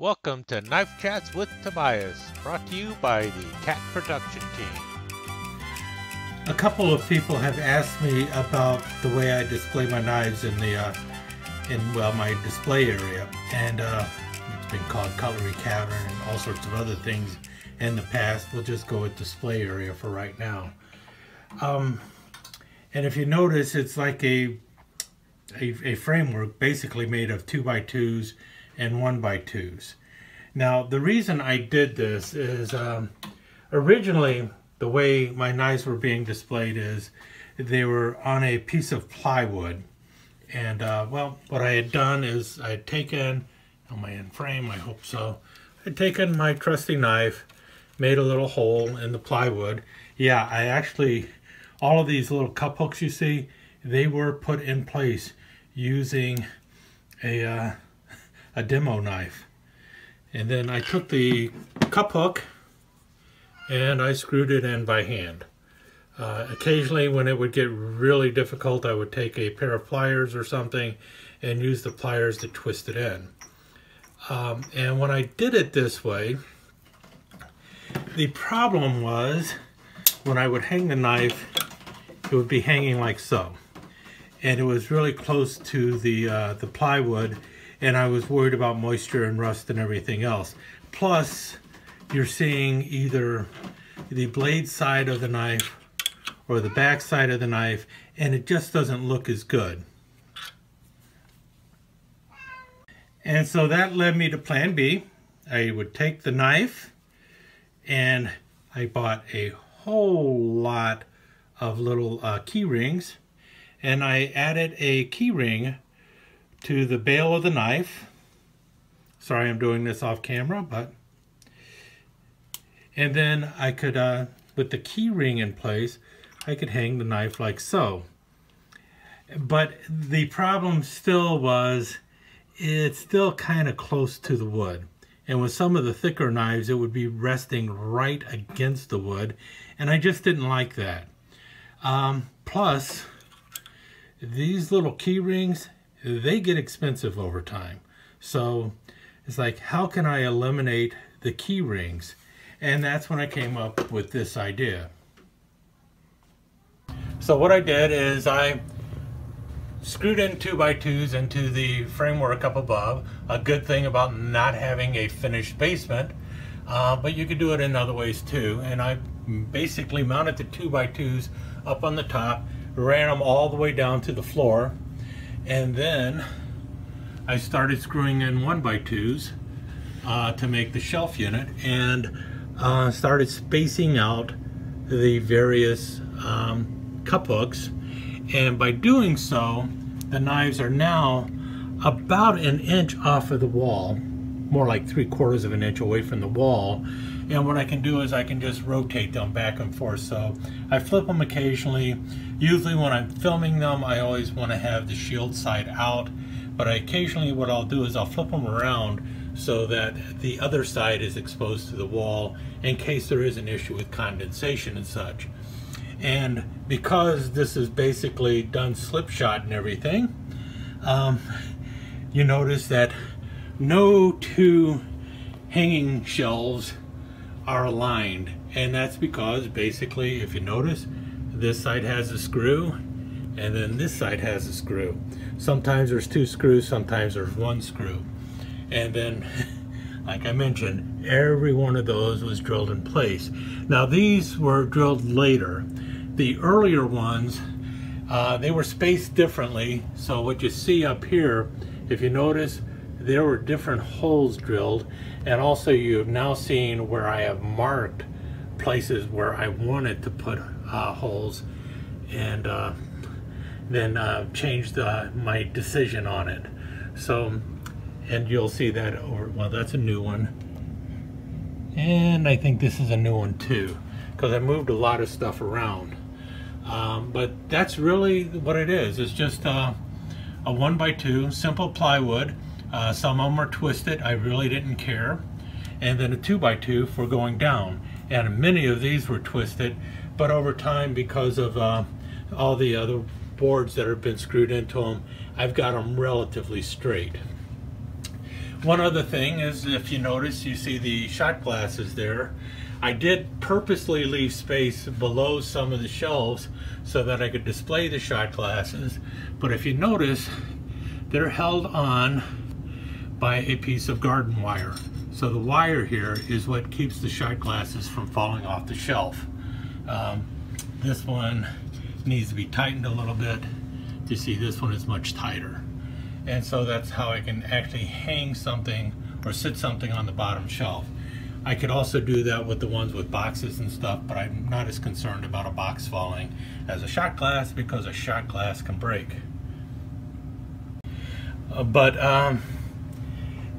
Welcome to Knife Chats with Tobias, brought to you by the Cat Production Team. A couple of people have asked me about the way I display my knives in the uh, in well my display area, and uh, it's been called cutlery cavern and all sorts of other things in the past. We'll just go with display area for right now. Um, and if you notice, it's like a, a a framework basically made of two by twos and one by twos. Now the reason I did this is um, originally the way my knives were being displayed is they were on a piece of plywood. And uh, well what I had done is I had taken on my end frame? I hope so. I had taken my trusty knife made a little hole in the plywood. Yeah I actually all of these little cup hooks you see they were put in place using a uh, a demo knife. And then I took the cup hook and I screwed it in by hand. Uh, occasionally when it would get really difficult, I would take a pair of pliers or something and use the pliers to twist it in. Um, and when I did it this way, the problem was when I would hang the knife, it would be hanging like so. And it was really close to the, uh, the plywood and I was worried about moisture and rust and everything else. Plus, you're seeing either the blade side of the knife or the back side of the knife, and it just doesn't look as good. And so that led me to plan B. I would take the knife and I bought a whole lot of little uh, key rings and I added a key ring to the bail of the knife. Sorry I'm doing this off camera, but... And then I could, uh, with the key ring in place, I could hang the knife like so. But the problem still was, it's still kind of close to the wood. And with some of the thicker knives, it would be resting right against the wood. And I just didn't like that. Um, plus, these little key rings, they get expensive over time. So it's like, how can I eliminate the key rings? And that's when I came up with this idea. So what I did is I screwed in 2 by 2s into the framework up above. A good thing about not having a finished basement, uh, but you could do it in other ways too. And I basically mounted the 2 by 2s up on the top, ran them all the way down to the floor, and then I started screwing in one by twos uh, to make the shelf unit and uh, started spacing out the various um, cup hooks. And by doing so, the knives are now about an inch off of the wall, more like three quarters of an inch away from the wall. And what I can do is I can just rotate them back and forth. So I flip them occasionally. Usually when I'm filming them, I always want to have the shield side out. But I occasionally what I'll do is I'll flip them around so that the other side is exposed to the wall in case there is an issue with condensation and such. And because this is basically done slipshod and everything, um, you notice that no two hanging shelves are aligned and that's because basically if you notice this side has a screw and then this side has a screw. Sometimes there's two screws sometimes there's one screw. And then like I mentioned every one of those was drilled in place. Now these were drilled later. The earlier ones uh, they were spaced differently. So what you see up here if you notice there were different holes drilled. And also you have now seen where I have marked places where I wanted to put uh, holes and uh, then uh, changed my decision on it. So and you'll see that over well that's a new one. And I think this is a new one too because I moved a lot of stuff around. Um, but that's really what it is. It's just uh, a one by two simple plywood. Uh, some of them are twisted, I really didn't care. And then a two by two for going down. And many of these were twisted, but over time, because of uh, all the other boards that have been screwed into them, I've got them relatively straight. One other thing is if you notice, you see the shot glasses there. I did purposely leave space below some of the shelves so that I could display the shot glasses. But if you notice, they're held on by a piece of garden wire. So the wire here is what keeps the shot glasses from falling off the shelf. Um, this one needs to be tightened a little bit. You see this one is much tighter. And so that's how I can actually hang something or sit something on the bottom shelf. I could also do that with the ones with boxes and stuff, but I'm not as concerned about a box falling as a shot glass because a shot glass can break. Uh, but um,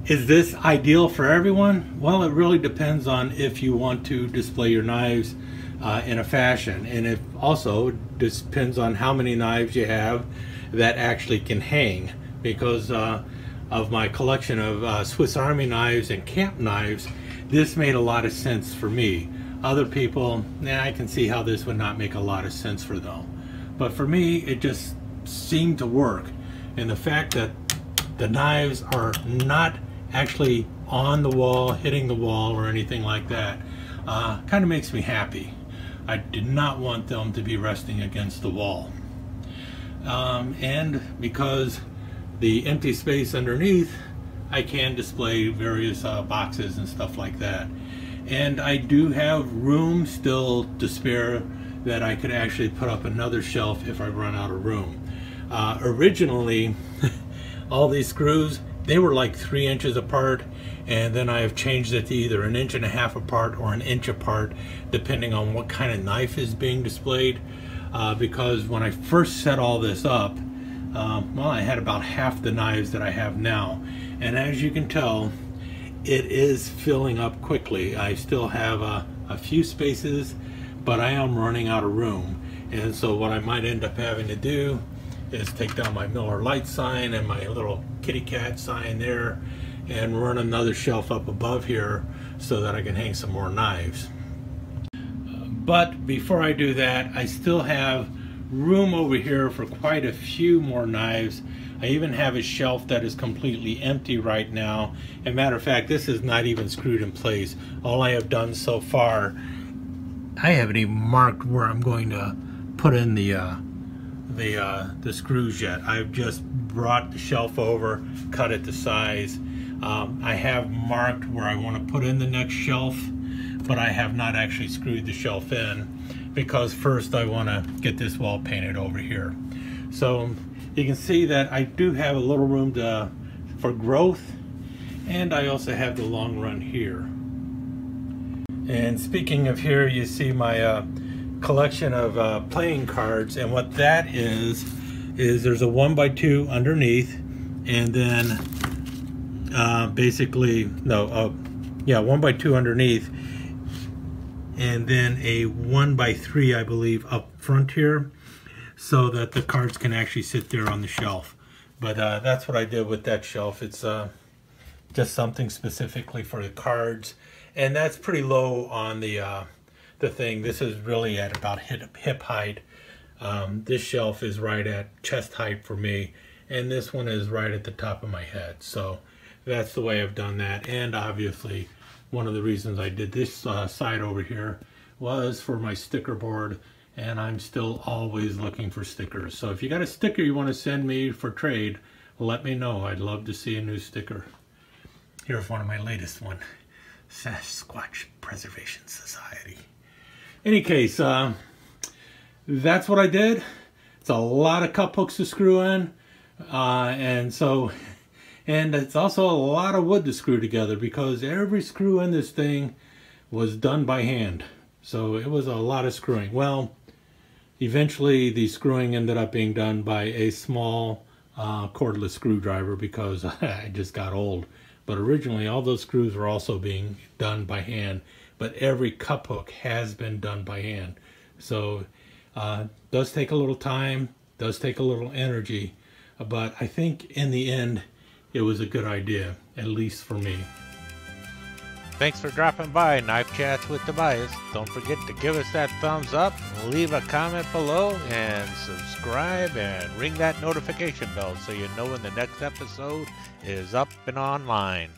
is this ideal for everyone? Well, it really depends on if you want to display your knives uh, in a fashion. And it also depends on how many knives you have that actually can hang. Because uh, of my collection of uh, Swiss Army knives and camp knives, this made a lot of sense for me. Other people, nah, I can see how this would not make a lot of sense for them. But for me, it just seemed to work. And the fact that the knives are not actually on the wall, hitting the wall or anything like that, uh, kind of makes me happy. I did not want them to be resting against the wall. Um, and because the empty space underneath, I can display various uh, boxes and stuff like that. And I do have room still to spare that I could actually put up another shelf if I run out of room. Uh, originally, all these screws, they were like three inches apart and then I have changed it to either an inch and a half apart or an inch apart depending on what kind of knife is being displayed. Uh, because when I first set all this up um, well I had about half the knives that I have now. And as you can tell it is filling up quickly. I still have a, a few spaces but I am running out of room. And so what I might end up having to do is take down my Miller Lite sign and my little kitty cat sign there and run another shelf up above here so that I can hang some more knives. But before I do that, I still have room over here for quite a few more knives. I even have a shelf that is completely empty right now. As a matter of fact, this is not even screwed in place. All I have done so far, I haven't even marked where I'm going to put in the uh, the uh, the screws yet. I've just brought the shelf over, cut it to size, um, I have marked where I want to put in the next shelf, but I have not actually screwed the shelf in because first I want to get this wall painted over here. So you can see that I do have a little room to, for growth and I also have the long run here. And speaking of here, you see my uh, collection of uh, playing cards and what that is, is there's a one by two underneath and then uh, basically, no, uh, yeah, one by two underneath, and then a one by three, I believe, up front here, so that the cards can actually sit there on the shelf. But uh, that's what I did with that shelf. It's uh, just something specifically for the cards, and that's pretty low on the uh, the thing. This is really at about hip, hip height. Um, this shelf is right at chest height for me, and this one is right at the top of my head. So that's the way I've done that. And obviously, one of the reasons I did this uh, side over here was for my sticker board. And I'm still always looking for stickers. So if you got a sticker you want to send me for trade, let me know. I'd love to see a new sticker. Here's one of my latest one. Sasquatch Preservation Society. Any case, uh, that's what I did. It's a lot of cup hooks to screw in. Uh, and so and it's also a lot of wood to screw together because every screw in this thing was done by hand. So it was a lot of screwing. Well, eventually the screwing ended up being done by a small uh, cordless screwdriver because I just got old. But originally all those screws were also being done by hand. But every cup hook has been done by hand. So uh, does take a little time, does take a little energy. But I think in the end, it was a good idea, at least for me. Thanks for dropping by Knife Chats with Tobias. Don't forget to give us that thumbs up, leave a comment below, and subscribe and ring that notification bell so you know when the next episode is up and online.